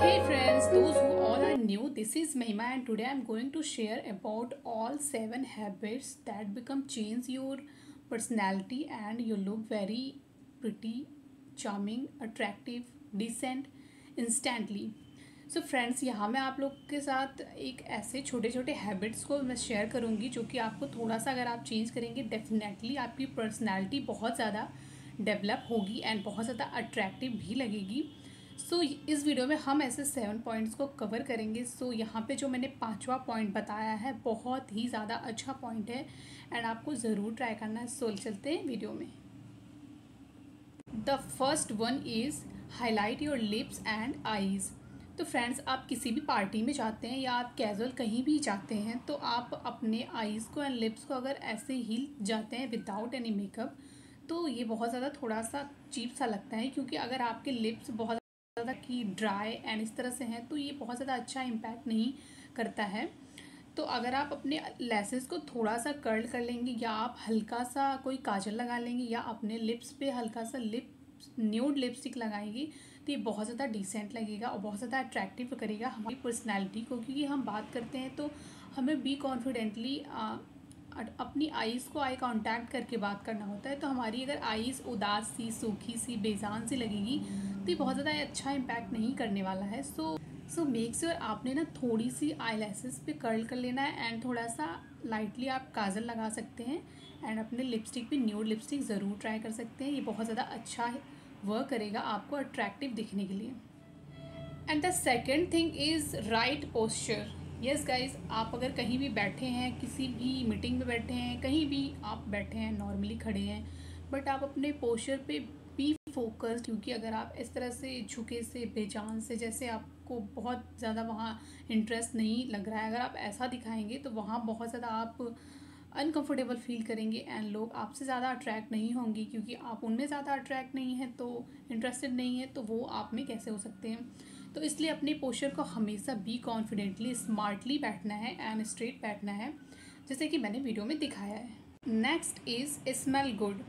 friends, those who all are new, this is Mahima and today I'm going to share about all seven habits that become change your personality and you look very pretty, charming, attractive, decent instantly. So so friends यहाँ मैं आप लोग के साथ एक ऐसे छोटे छोटे हैबिट्स को मैं शेयर करूँगी जो कि आपको थोड़ा सा अगर आप चेंज करेंगे डेफिनेटली आपकी पर्सनैलिटी बहुत ज़्यादा डेवलप होगी एंड बहुत ज़्यादा अट्रैक्टिव भी लगेगी सो so, इस वीडियो में हम ऐसे सेवन पॉइंट्स को कवर करेंगे। सो so, यहाँ पे जो मैंने पांचवा पॉइंट बताया है बहुत ही ज़्यादा अच्छा पॉइंट है एंड आपको ज़रूर ट्राई करना है। सो चलते हैं वीडियो में। The first one is highlight your lips and eyes तो फ्रेंड्स आप किसी भी पार्टी में जाते हैं या आप कैजुअल कहीं भी जाते हैं तो आप अपने आईज़ को एंड लिप्स को अगर ऐसे ही जाते हैं विदाउट एनी मेकअप तो ये बहुत ज़्यादा थोड़ा सा चीप सा लगता है क्योंकि अगर आपके लिप्स बहुत ज़्यादा की ड्राई एंड इस तरह से हैं तो ये बहुत ज़्यादा अच्छा इम्पैक्ट नहीं करता है। तो अगर आप अपने लेसेस को थोड़ा सा कर्ल कर लेंगे, या आप हल्का सा कोई काजल लगा लेंगे, या अपने लिप्स पे हल्का सा लिप न्यूड लिपस्टिक लगाएँगी तो ये बहुत ज़्यादा डिसेंट लगेगा और बहुत ज़्यादा अट्रैक्टिव करेगा हमारी पर्सनैलिटी को। क्योंकि हम बात करते हैं तो हमें बी कॉन्फिडेंटली अपनी आईज़ को आई कांटेक्ट करके बात करना होता है तो हमारी अगर आईज़ उदास सी, सूखी सी, बेजान सी लगेगी तो ये बहुत ज़्यादा अच्छा इम्पैक्ट नहीं करने वाला है। सो सो मेक श्योर आपने ना थोड़ी सी आई लेसेस पे कर्ल कर लेना है एंड थोड़ा सा लाइटली आप काजल लगा सकते हैं एंड अपने लिपस्टिक पे न्यूड लिपस्टिक ज़रूर ट्राई कर सकते हैं। ये बहुत ज़्यादा अच्छा वर्क करेगा आपको अट्रैक्टिव दिखने के लिए। And the second thing is right posture yes guys आप अगर कहीं भी बैठे हैं, किसी भी मीटिंग में बैठे हैं, कहीं भी आप बैठे हैं नॉर्मली खड़े हैं बट आप अपने पोस्चर पे बी फोकस क्योंकि अगर आप इस तरह से झुके से, बेजान से, जैसे आपको बहुत ज़्यादा वहाँ इंटरेस्ट नहीं लग रहा है, अगर आप ऐसा दिखाएँगे तो वहाँ बहुत ज़्यादा आप अनकंफर्टेबल फील करेंगे एंड लोग आपसे ज़्यादा अट्रैक्ट नहीं होंगे, क्योंकि आप उनमें ज़्यादा अट्रैक्ट नहीं हैं तो इंटरेस्टेड नहीं है तो वो आप में कैसे हो सकते हैं? तो इसलिए अपने पोस्चर को हमेशा बी कॉन्फिडेंटली स्मार्टली बैठना है एंड स्ट्रेट बैठना है जैसे कि मैंने वीडियो में दिखाया है। Next is smell good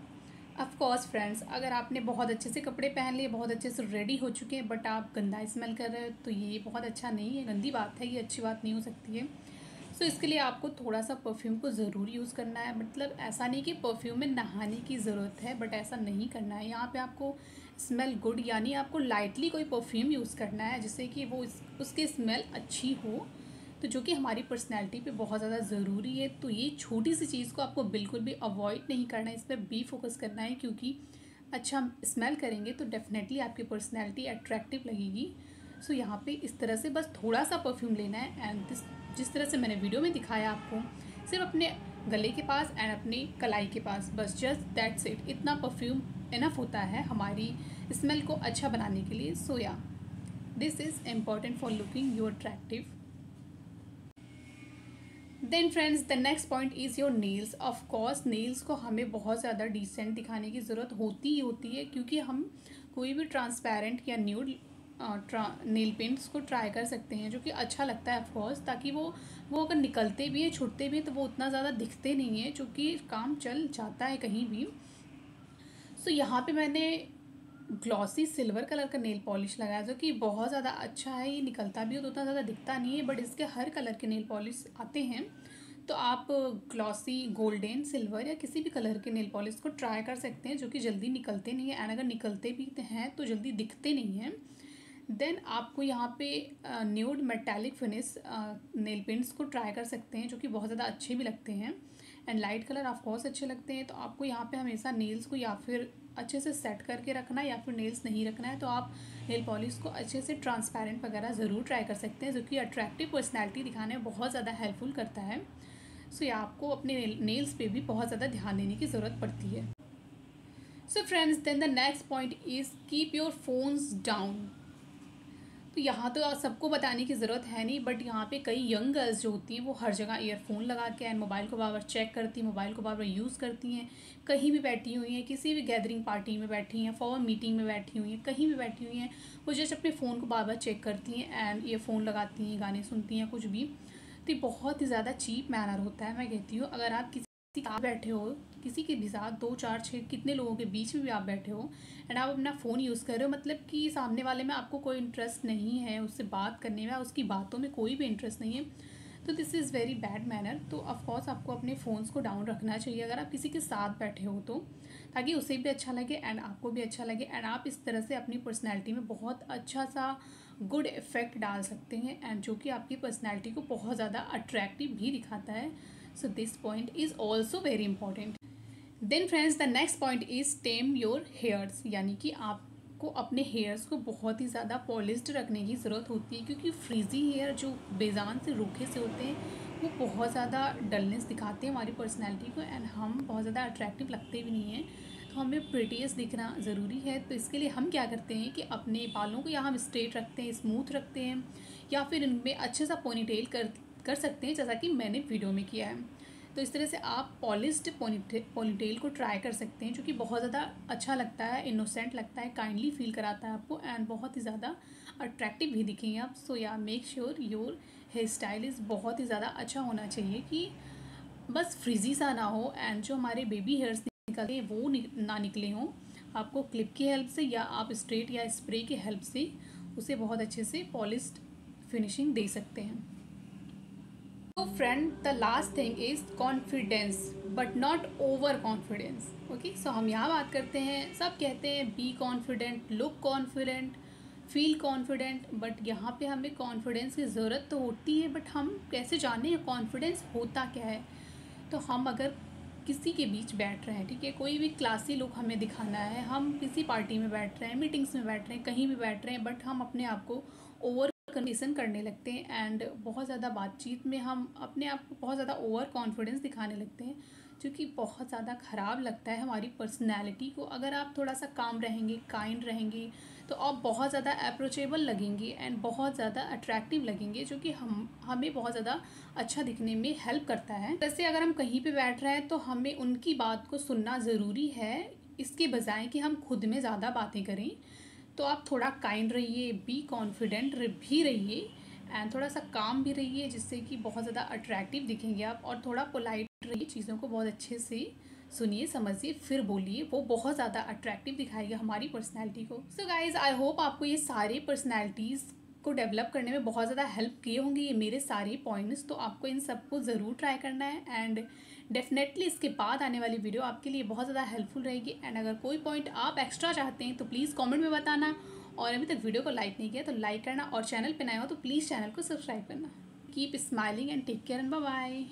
of course friends अगर आपने बहुत अच्छे से कपड़े पहन लिए बहुत अच्छे से रेडी हो चुके हैं बट आप गंदा स्मेल कर रहे हो तो ये बहुत अच्छा नहीं है गंदी बात है ये अच्छी बात नहीं हो सकती है। सो so, इसके लिए आपको थोड़ा सा परफ्यूम को ज़रूर यूज़ करना है। मतलब ऐसा नहीं कि परफ्यूम में नहाने की ज़रूरत है बट ऐसा नहीं करना है। यहाँ पे आपको स्मेल गुड यानी आपको लाइटली कोई परफ्यूम यूज़ करना है जिससे कि वो उसकी स्मेल अच्छी हो तो जो कि हमारी पर्सनैलिटी पे बहुत ज़्यादा ज़रूरी है। तो ये छोटी सी चीज़ को आपको बिल्कुल भी अवॉइड नहीं करना है इस पर बी फोकस करना है क्योंकि अच्छा स्मेल करेंगे तो डेफिनेटली आपकी पर्सनैलिटी अट्रैक्टिव लगेगी। सो so, यहाँ पे इस तरह से बस थोड़ा सा परफ्यूम लेना है एंड जिस तरह से मैंने वीडियो में दिखाया आपको सिर्फ़ अपने गले के पास एंड अपनी कलाई के पास बस जस्ट दैट्स इट इतना परफ्यूम इनफ होता है हमारी स्मेल को अच्छा बनाने के लिए। So yeah this is important for looking you attractive then friends the next point is your nails of course nails को हमें बहुत ज़्यादा डिसेंट दिखाने की ज़रूरत होती ही होती है, क्योंकि हम कोई भी ट्रांसपेरेंट या न्यूड नेल पेंट्स को ट्राई कर सकते हैं, जो कि अच्छा लगता है ऑफकोर्स ताकि वो वो अगर निकलते भी हैं, छुटते भी हैं तो वो उतना ज़्यादा दिखते नहीं हैं क्योंकि काम चल जाता है कहीं भी। सो so, यहाँ पे मैंने ग्लॉसी सिल्वर कलर का नेल पॉलिश लगाया जो कि बहुत ज़्यादा अच्छा है ये निकलता भी हो तो उतना ज़्यादा दिखता नहीं है बट इसके हर कलर के नेल पॉलिश आते हैं। तो आप ग्लॉसी गोल्डन सिल्वर या किसी भी कलर के नेल पॉलिश को ट्राई कर सकते हैं जो कि जल्दी निकलते नहीं है एंड अगर निकलते भी हैं तो जल्दी दिखते नहीं हैं। देन आपको यहाँ पे nude metallic finish nail paints को ट्राई कर सकते हैं जो कि बहुत ज़्यादा अच्छे भी लगते हैं। एंड लाइट कलर ऑफकोर्स अच्छे लगते हैं तो आपको यहाँ पे हमेशा नेल्स को या फिर अच्छे से सेट करके रखना है या फिर नेल्स नहीं रखना है तो आप नेल पॉलिश को अच्छे से ट्रांसपेरेंट वगैरह ज़रूर ट्राई कर सकते हैं जो कि अट्रैक्टिव पर्सनैलिटी दिखाने में बहुत ज़्यादा हेल्पफुल करता है। सो so, आपको अपने नेल्स पे भी बहुत ज़्यादा ध्यान देने की ज़रूरत पड़ती है। So friends then the next point is keep your phones down तो यहाँ तो सबको बताने की ज़रूरत है नहीं बट यहाँ पे कई यंग गर्ल्स जो होती हैं, वो हर जगह ईयरफोन लगा के एंड मोबाइल को बार बार चेक करती हैं मोबाइल को बार बार यूज़ करती हैं। कहीं भी बैठी हुई हैं, किसी भी गैदरिंग पार्टी में बैठी हैं फॉर मीटिंग में बैठी हुई हैं, कहीं भी बैठी हुई हैं, वो जस्ट अपने फ़ोन को बार बार चेक करती हैं एंड ईयरफोन लगाती हैं, गाने सुनती हैं, कुछ भी। तो बहुत ही ज़्यादा चीप मैनर होता है, मैं कहती हूँ। अगर आप किसी आप बैठे हो? किसी के भी साथ दो, चार छः कितने लोगों के बीच में भी आप बैठे हो एंड आप अपना फ़ोन यूज़ कर रहे हो मतलब कि सामने वाले में आपको कोई इंटरेस्ट नहीं है उससे बात करने में, उसकी बातों में कोई भी इंटरेस्ट नहीं है तो this is very bad manner तो ऑफकोर्स आपको अपने फ़ोन्स को डाउन रखना चाहिए अगर आप किसी के साथ बैठे हो तो ताकि उसे भी अच्छा लगे एंड आपको भी अच्छा लगे एंड आप इस तरह से अपनी पर्सनैलिटी में बहुत अच्छा सा गुड इफ़ेक्ट डाल सकते हैं एंड जो कि आपकी पर्सनैलिटी को बहुत ज़्यादा अट्रैक्टिव भी दिखाता है। So this point is also very important then friends the next point is tame your hairs यानी कि आपको अपने हेयर्स को बहुत ही ज़्यादा पॉलिस्ड रखने की ज़रूरत होती है क्योंकि फ्रीजी हेयर जो बेजान से रूखे से होते हैं, वो बहुत ज़्यादा डलनेस दिखाते हैं हमारी पर्सनैलिटी को एंड हम बहुत ज़्यादा अट्रैक्टिव लगते भी नहीं हैं। तो हमें प्रिटियस दिखना ज़रूरी है। तो इसके लिए हम क्या करते हैं कि अपने बालों को या हम स्ट्रेट रखते हैं स्मूथ रखते हैं या फिर इनमें अच्छे सा पोनीटेल कर कर सकते हैं, जैसा कि मैंने वीडियो में किया है। तो इस तरह से आप पॉलिस्ड पोनीटेल को ट्राई कर सकते हैं, जो कि बहुत ज़्यादा अच्छा लगता है इनोसेंट लगता है काइंडली फील कराता है आपको एंड बहुत ही ज़्यादा अट्रैक्टिव भी दिखेंगे आप। So yeah make sure your hair style is बहुत ही ज़्यादा अच्छा होना चाहिए कि बस फ्रिजी सा ना हो एंड जो हमारे बेबी हेयर्स निकलते हैं, वो ना निकले हों। आपको क्लिप की हेल्प से या आप स्ट्रेट या स्प्रे की हेल्प से उसे बहुत अच्छे से पॉलिस्ड फिनिशिंग दे सकते हैं। तो friend the last thing is confidence but not over confidence okay so हम यहाँ बात करते हैं। सब कहते हैं be confident look confident feel confident but यहाँ पे हमें कॉन्फिडेंस की ज़रूरत तो होती है बट हम कैसे जाने कॉन्फिडेंस होता क्या है? तो हम अगर किसी के बीच बैठ रहे हैं, ठीक है? कोई भी क्लासी लुक हमें दिखाना है, हम किसी पार्टी में बैठ रहे हैं मीटिंग्स में बैठ रहे हैं, कहीं भी बैठ रहे हैं बट हम अपने आप को ओवर कन्विसन करने लगते हैं एंड बहुत ज़्यादा बातचीत में हम अपने आप को बहुत ज़्यादा ओवर कॉन्फिडेंस दिखाने लगते हैं, जो कि बहुत ज़्यादा ख़राब लगता है हमारी पर्सनैलिटी को। अगर आप थोड़ा सा काम रहेंगे काइंड रहेंगे तो आप बहुत ज़्यादा अप्रोचेबल लगेंगे एंड बहुत ज़्यादा अट्रैक्टिव लगेंगे, जो कि हम, हमें बहुत ज़्यादा अच्छा दिखने में हेल्प करता है। वैसे अगर हम कहीं पे बैठ रहे हैं तो हमें उनकी बात को सुनना ज़रूरी है। इसके बजाय कि हम खुद में ज़्यादा बातें करें। तो आप थोड़ा काइंड रहिए बी कॉन्फिडेंट भी रहिए एंड थोड़ा सा काम भी रहिए जिससे कि बहुत ज़्यादा अट्रैक्टिव दिखेंगे आप और थोड़ा पोलाइट रहिए, चीज़ों को बहुत अच्छे से सुनिए, समझिए, फिर बोलिए, वो बहुत ज़्यादा अट्रैक्टिव दिखाएगा हमारी पर्सनैलिटी को। सो गाइज़ आई होप आपको ये सारे पर्सनैलिटीज़ को डेवलप करने में बहुत ज़्यादा हेल्प किए होंगे ये मेरे सारे पॉइंट्स तो आपको इन सबको ज़रूर ट्राई करना है एंड डेफिनेटली इसके बाद आने वाली वीडियो आपके लिए बहुत ज़्यादा हेल्पफुल रहेगी एंड अगर कोई पॉइंट आप एक्स्ट्रा चाहते हैं तो प्लीज़ कॉमेंट में बताना और अभी तक वीडियो को लाइक नहीं किया तो लाइक करना और चैनल पर नया हो तो प्लीज़ चैनल को सब्सक्राइब करना। Keep smiling and take care and bye